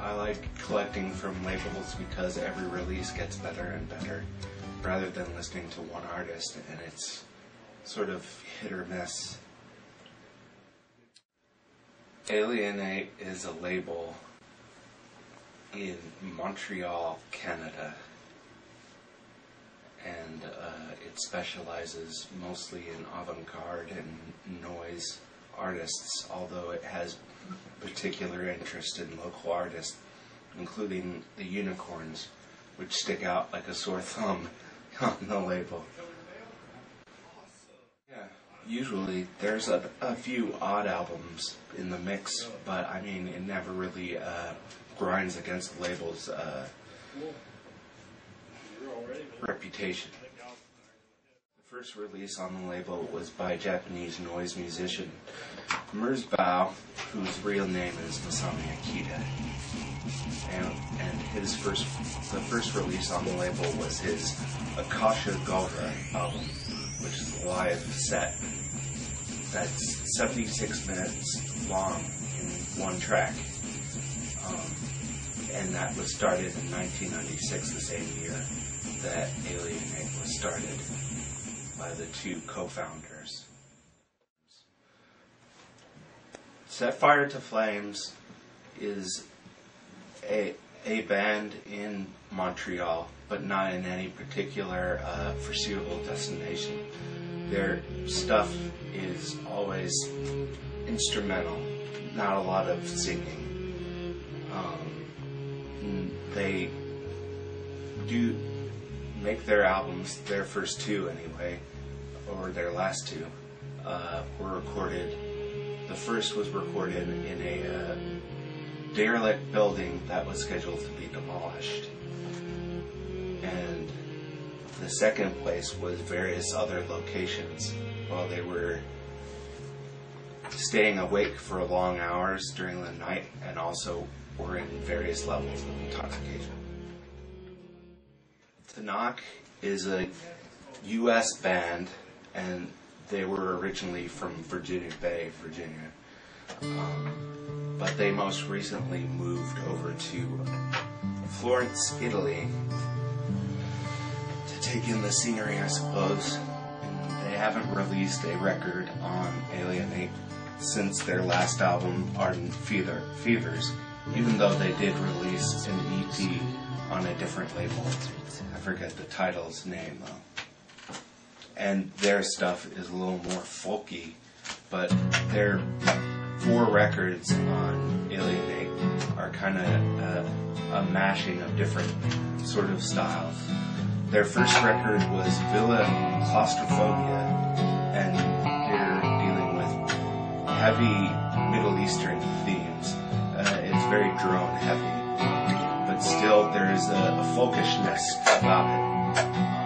I like collecting from labels because every release gets better and better rather than listening to one artist and it's sort of hit or miss. Alien8 is a label in Montreal, Canada. And uh, it specializes mostly in avant garde and noise artists, although it has particular interest in local artists, including the unicorns, which stick out like a sore thumb on the label. Yeah, usually there's a, a few odd albums in the mix, but I mean, it never really uh, grinds against the label's uh, reputation. The first release on the label was by Japanese noise musician, Merzbow, whose real name is Masami Akita. And, and his first, the first release on the label was his Akasha Gora album, which is a live set that's 76 minutes long in one track. And that was started in 1996, the same year that Alien8 was started by the two co-founders. Set Fire to Flames is a, a band in Montreal, but not in any particular uh, foreseeable destination. Their stuff is always instrumental, not a lot of singing. Um, they do make their albums, their first two anyway, or their last two, uh, were recorded. The first was recorded in a uh, derelict building that was scheduled to be demolished. And the second place was various other locations while they were staying awake for long hours during the night and also were in various levels of intoxication. Tanakh is a U.S. band, and they were originally from Virginia Bay, Virginia. Um, but they most recently moved over to Florence, Italy to take in the scenery, I suppose. They haven't released a record on Alien8 since their last album, Ardent Fever, Fevers, even though they did release an EP on a different label. I forget the title's name though. And their stuff is a little more folky, but their four records on Alien8 are kind of a mashing of different sort of styles. Their first record was Villa Claustrophobia, and they're dealing with heavy Middle Eastern themes. Very drone heavy, but still there is a, a folkishness about it.